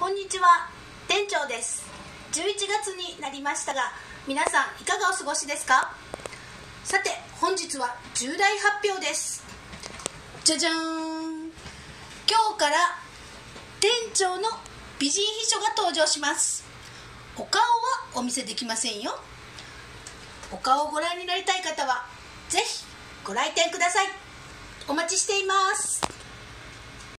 こんにちは。店長です。11月になりましたが皆さんいかがお過ごしですか？さて本日は重大発表です。じゃじゃーん。今日から店長の美人秘書が登場します。お顔はお見せできませんよ。お顔をご覧になりたい方はぜひご来店ください。お待ちしています。